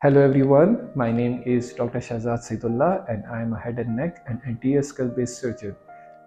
Hello everyone, my name is Dr. Shehzad Saeedullah and I am a head and neck and anterior skull based surgeon.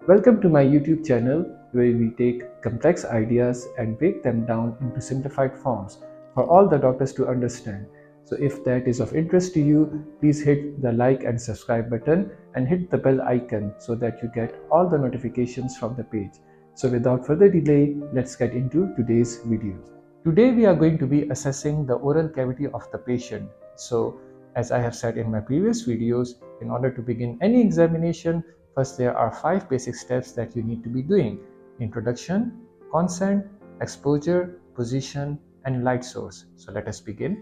Welcome to my YouTube channel where we take complex ideas and break them down into simplified forms for all the doctors to understand. So if that is of interest to you, please hit the like and subscribe button and hit the bell icon so that you get all the notifications from the page. So without further delay, let's get into today's video. Today we are going to be assessing the oral cavity of the patient. So as I have said in my previous videos, in order to begin any examination, first there are five basic steps that you need to be doing. Introduction, consent, exposure, position and light source. So let us begin.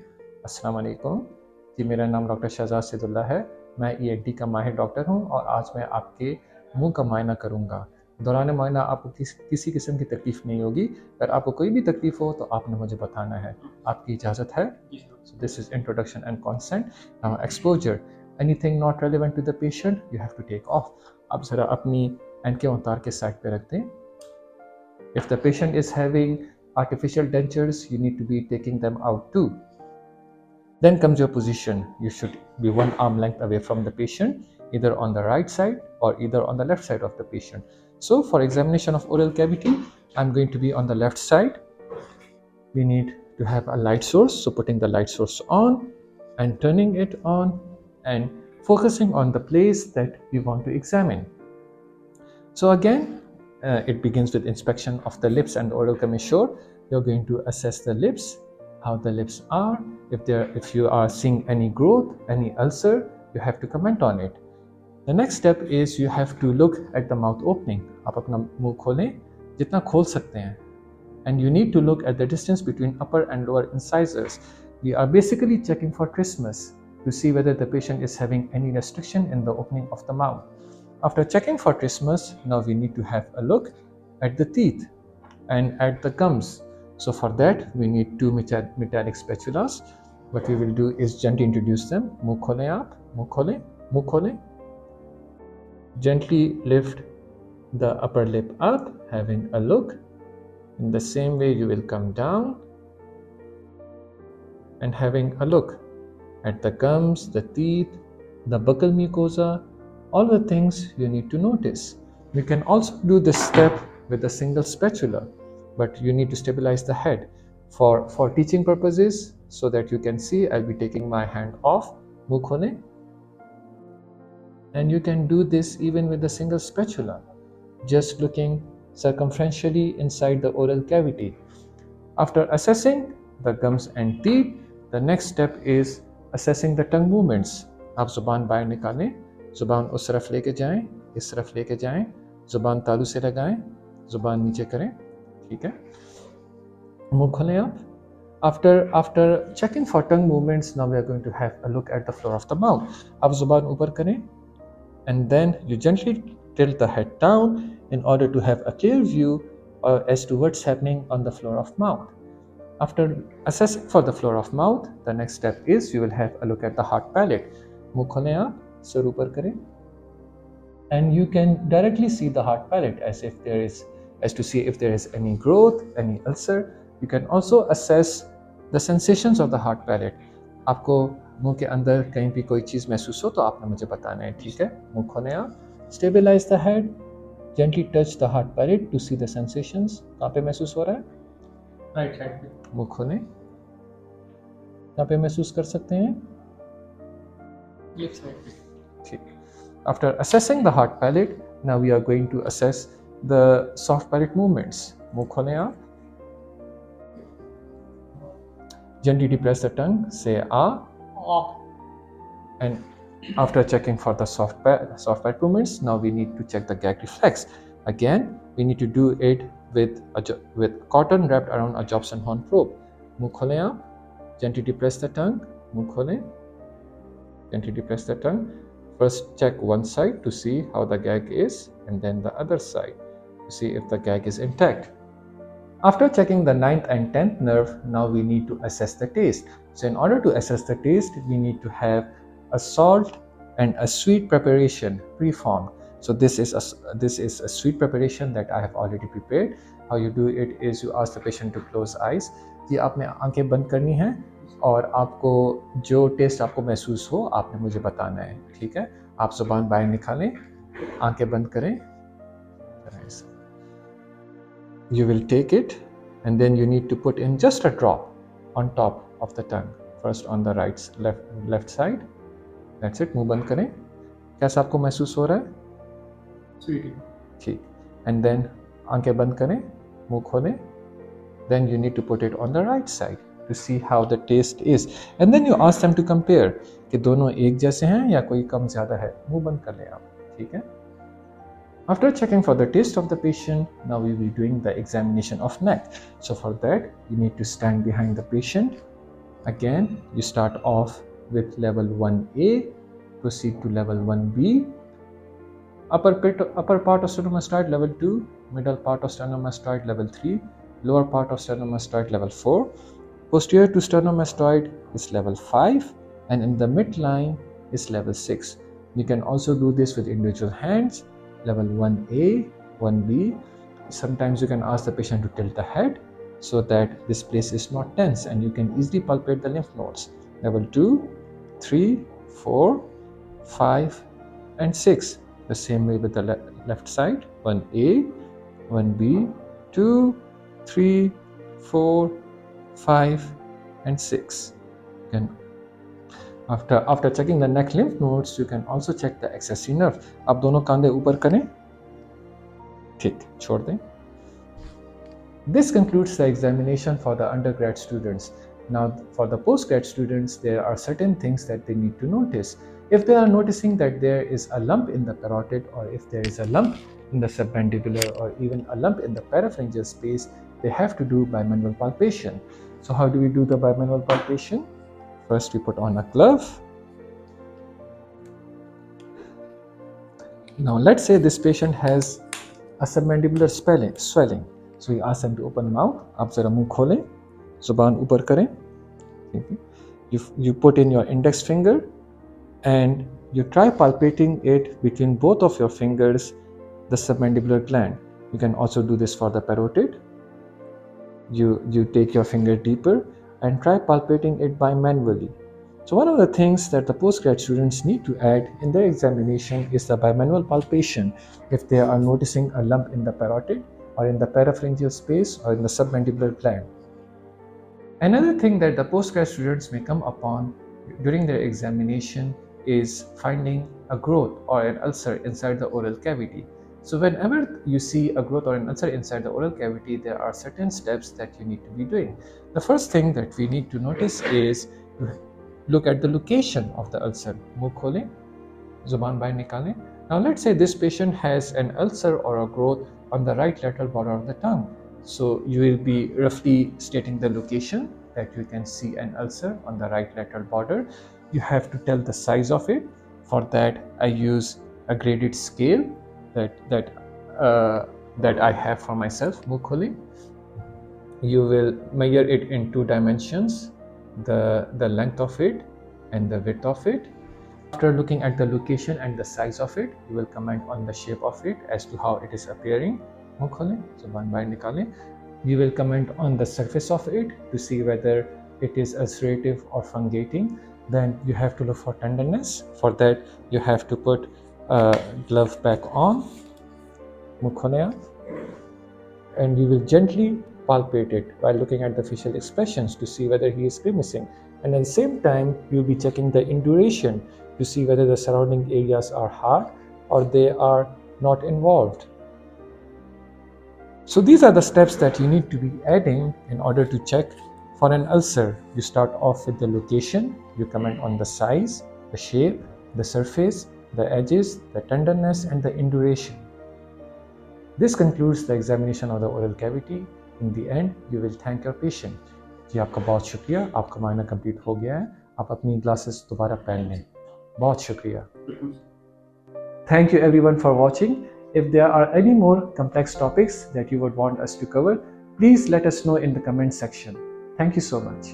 अस्सलाम वालेकुम जी मेरा नाम doctor Shahzad Saidulla है मैं ई e का माहिर doctor हूं और आज मैं आपके मुंह का मायना करूंगा दौरान मुआयना आपको किस, किसी किस्म की तकलीफ़ नहीं होगी। अगर आपको कोई भी तकलीफ़ हो तो आपने मुझे बताना है। आपकी इजाज़त है। This is introduction and consent exposure any thing not relevant to the patient you have to take off आप जरा अपनी एंड के उतार के साइड पे रख दें if the patient is having artificial dentures you need to be taking them out to then comes your position you should be one arm length away from the patient इधर on the right side और इधर on the left side of the patient so for examination of oral cavity, I'm going to be on the left side. We need to have a light source. So putting the light source on and turning it on and focusing on the place that we want to examine. So again, uh, it begins with inspection of the lips and oral commissure. You're going to assess the lips, how the lips are. If there, if you are seeing any growth, any ulcer, you have to comment on it. The next step is you have to look at the mouth opening. आप अपना मुंह खोलें जितना खोल सकते हैं and you need to look at the distance between upper and lower incisors. We are basically checking for trismus to see whether the patient is having any restriction in the opening of the mouth. After checking for trismus, now we need to have a look at the teeth and at the gums. So for that, we need two metallic spatulas. What we will do is gently introduce them. Mukhole up, mukhole, mukhole, Gently lift the upper lip up, having a look. In the same way, you will come down and having a look at the gums, the teeth, the buccal mucosa, all the things you need to notice. We can also do this step with a single spatula, but you need to stabilize the head. For, for teaching purposes, so that you can see, I'll be taking my hand off, and you can do this even with a single spatula, just looking circumferentially inside the oral cavity. After assessing the gums and teeth, the next step is assessing the tongue movements. आप ज़ुबान बाहर निकालें ज़ुबान उस तरफ लेके जाएं इस तरफ लेके जाएं ज़ुबान तालू से लगाएं ज़ुबान नीचे करें ठीक है मुंह खोलें आप after after checking for tongue movements now we are going to have a look at the floor of the mouth आप ज़ुबान ऊपर करें and then you gently tilt the head down in order to have a clear view uh, as to what's happening on the floor of mouth. After assessing for the floor of mouth, the next step is you will have a look at the hard palate. मुंह surupar kare, and you can directly see the hard palate as if there is as to see if there is any growth any ulcer you can also assess the sensations of the hard palate Aapko मुँह के अंदर कहीं भी कोई चीज़ महसूस हो तो आपने मुझे बताना है ठीक है? मुँह खोलें आप। Stabilize the head gently touch the hard palate to see the sensations कहाँ पे महसूस हो रहा है? राइट साइड पे। मुँह खोलें। कहाँ पे महसूस कर सकते हैं? लेफ़्ट साइड पे। ठीक। After assessing the hard palate now we are going to assess the soft palate movements मुँह खोलें आप। Gently depress the tongue say ah and after checking for the soft pad, soft pad movements, now we need to check the gag reflex. Again, we need to do it with a, with cotton wrapped around a Jobson Horne probe. Muh gently depress the tongue. Muh gently depress the tongue. First check one side to see how the gag is and then the other side to see if the gag is intact. After checking the ninth and 10th nerve, now we need to assess the taste. So in order to assess the taste, we need to have a salt and a sweet preparation preformed. So this is a, this is a sweet preparation that I have already prepared. How you do it is you ask the patient to close eyes. कि आपने आंखें बंद करनी है और आपको जो test आपको महसूस हो आपने मुझे बताना है ठीक है आप जुबान बाहर निकालें आंखें बंद करें you will take it and then you need to put in just a drop on top of the tongue first on the right left left side that's it मुँह बंद करें कैसा आपको महसूस हो रहा है ठीक एंड देन आँखें बंद करें मुँह खोलें then you need to put it on the right side to see how the taste is and then you ask them to compare कि दोनों एक जैसे हैं या कोई कम ज़्यादा है मुँह बंद कर लें आप ठीक है After checking for the taste of the patient, now we will be doing the examination of neck. So for that, you need to stand behind the patient. Again, you start off with level 1A, proceed to level 1B. Upper, pit, upper part of sternomastoid level 2, middle part of sternomastoid level 3, lower part of sternomastoid level 4. Posterior to sternomastoid is level 5 and in the midline is level 6. You can also do this with individual hands level 1A, 1B. Sometimes you can ask the patient to tilt the head so that this place is not tense and you can easily palpate the lymph nodes. Level 2, 3, 4, 5 and 6. The same way with the le left side 1A, 1B, 2, 3, 4, 5 and 6. You can after checking the neck lymph nodes, you can also check the accessory nerve. Nerve आप दोनों कांधे ऊपर करें ठीक This concludes the examination for the undergrad students. Now for the postgrad students, there are certain things that they need to notice. If they are noticing that there is a lump in the parotid or if there is a lump in the submandibular or even a lump in the parapharyngeal space, they have to do bimanual palpation. So how do we do the bimanual palpation? First we put on a glove. Now let's say this patient has a submandibular swelling. swelling. So we ask them to open mouth. आप जरा मुंह खोलें जुबान ऊपर करें you, you put in your index finger and you try palpating it between both of your fingers the submandibular gland. You can also do this for the parotid. You, you take your finger deeper and try palpating it bimanually. So one of the things that the postgrad students need to add in their examination is the bimanual palpation if they are noticing a lump in the parotid or in the parapharyngeal space or in the submandibular gland. Another thing that the postgrad students may come upon during their examination is finding a growth or an ulcer inside the oral cavity. So whenever you see a growth or an ulcer inside the oral cavity, there are certain steps that you need to be doing. The first thing that we need to notice is look at the location of the ulcer. Nikale. Now let's say this patient has an ulcer or a growth on the right lateral border of the tongue. So you will be roughly stating the location that you can see an ulcer on the right lateral border. You have to tell the size of it. For that I use a graded scale that that uh, that I have for myself Mukholi. You will measure it in two dimensions, the the length of it and the width of it. After looking at the location and the size of it, you will comment on the shape of it as to how it is appearing. Mukholi, so one by nikale. You will comment on the surface of it to see whether it is ulcerative or fungating. Then you have to look for tenderness. For that, you have to put Uh, glove back on mukhonea and we will gently palpate it while looking at the facial expressions to see whether he is grimacing. And at the same time you'll be checking the induration to see whether the surrounding areas are hard or they are not involved. So these are the steps that you need to be adding in order to check for an ulcer. You start off with the location. You comment on the size the shape the surface the edges, the tenderness and the induration. This concludes the examination of the oral cavity. In the end, you will thank your patient. जी आपका बहुत शुक्रिया आपका मायना complete हो गया है आप अपनी ग्लासेस दोबारा पहन लें बहुत शुक्रिया Thank you everyone for watching. If there are any more complex topics that you would want us to cover, please let us know in the comment section. Thank you so much.